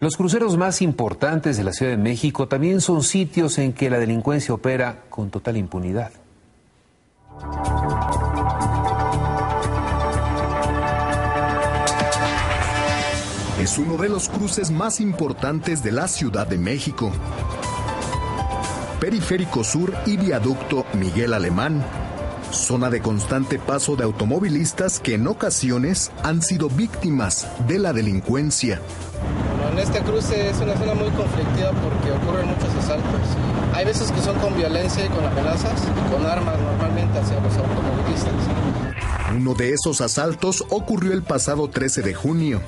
Los cruceros más importantes de la Ciudad de México también son sitios en que la delincuencia opera con total impunidad. Es uno de los cruces más importantes de la Ciudad de México. Periférico Sur y Viaducto Miguel Alemán, zona de constante paso de automovilistas que en ocasiones han sido víctimas de la delincuencia. En este cruce es una zona muy conflictiva porque ocurren muchos asaltos. Hay veces que son con violencia y con amenazas y con armas normalmente hacia los automovilistas. Uno de esos asaltos ocurrió el pasado 13 de junio.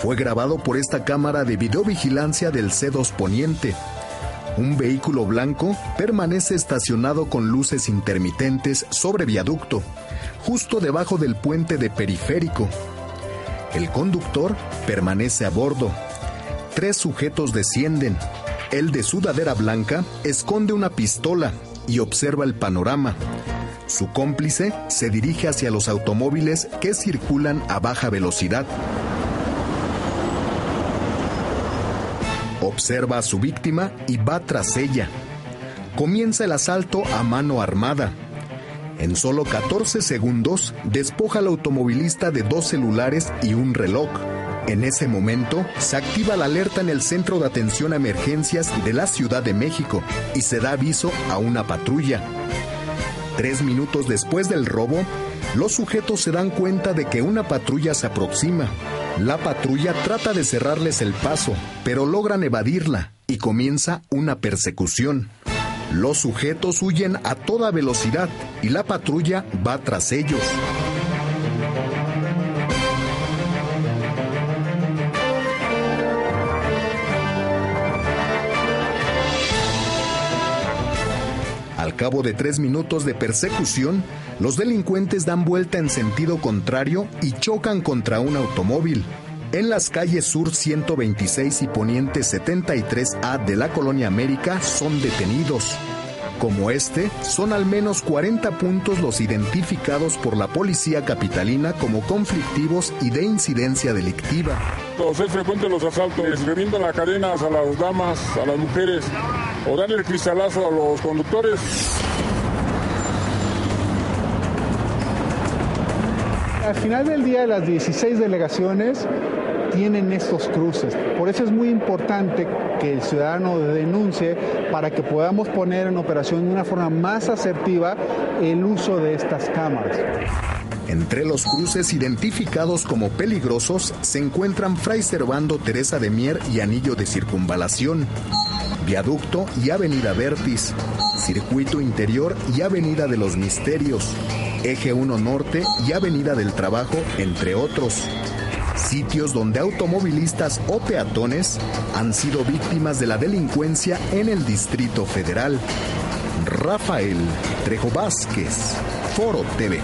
Fue grabado por esta cámara de videovigilancia del C2 Poniente. Un vehículo blanco permanece estacionado con luces intermitentes sobre viaducto, justo debajo del puente de periférico. El conductor permanece a bordo. Tres sujetos descienden. El de sudadera blanca esconde una pistola y observa el panorama. Su cómplice se dirige hacia los automóviles que circulan a baja velocidad. Observa a su víctima y va tras ella. Comienza el asalto a mano armada. En solo 14 segundos despoja al automovilista de dos celulares y un reloj. En ese momento se activa la alerta en el Centro de Atención a Emergencias de la Ciudad de México y se da aviso a una patrulla. Tres minutos después del robo, los sujetos se dan cuenta de que una patrulla se aproxima. La patrulla trata de cerrarles el paso, pero logran evadirla y comienza una persecución. Los sujetos huyen a toda velocidad y la patrulla va tras ellos. Al cabo de tres minutos de persecución, los delincuentes dan vuelta en sentido contrario y chocan contra un automóvil. En las calles Sur 126 y Poniente 73A de la Colonia América son detenidos. Como este, son al menos 40 puntos los identificados por la policía capitalina como conflictivos y de incidencia delictiva. Es frecuente los asaltos, revientan las cadenas a las damas, a las mujeres, o dan el cristalazo a los conductores. Al final del día, las 16 delegaciones tienen estos cruces. Por eso es muy importante que el ciudadano denuncie para que podamos poner en operación de una forma más asertiva el uso de estas cámaras. Entre los cruces identificados como peligrosos se encuentran Fray Servando Teresa de Mier y Anillo de Circunvalación, Viaducto y Avenida Vertis, Circuito Interior y Avenida de los Misterios, Eje 1 Norte y Avenida del Trabajo, entre otros. Sitios donde automovilistas o peatones han sido víctimas de la delincuencia en el Distrito Federal. Rafael Trejo Vázquez, Foro TV.